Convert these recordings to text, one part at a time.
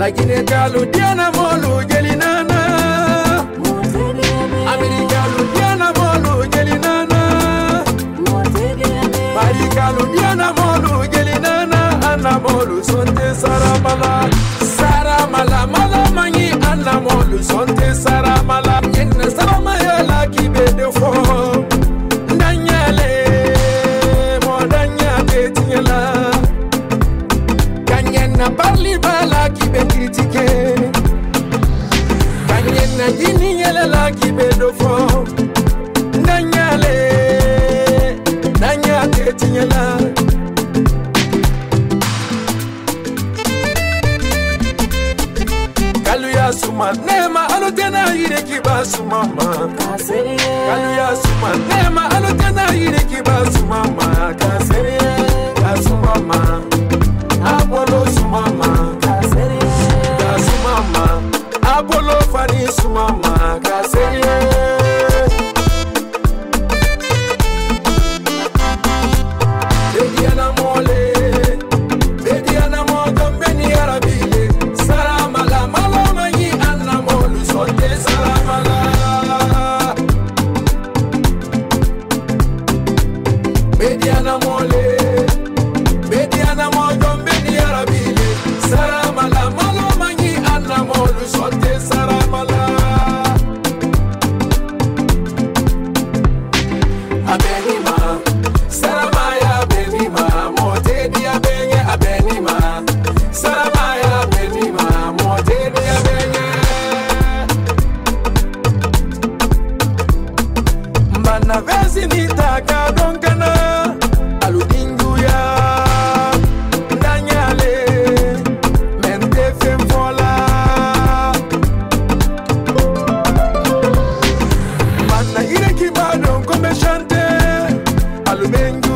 lakini kalu diana molu jelinana amiri kalu diana molu Barica mari kalu diana molu nana. Ana molu sonte saramala saramala mala mangi anna molu sonte saramala bala qui be critiqué Kanyen na gini yelela qui be do fo Nanyale Nanya tetinyela Kaluya suma nema alotena yire ki basuma ma Kaluya suma nema bolo fani suma ma ka se ye. no comer chanter. Allumengo.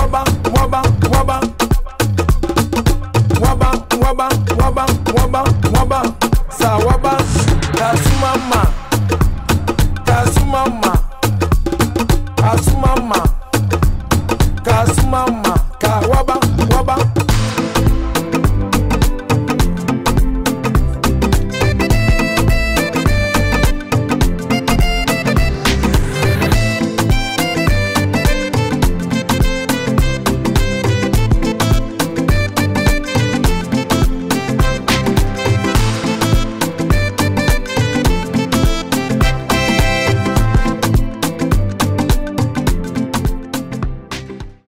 about?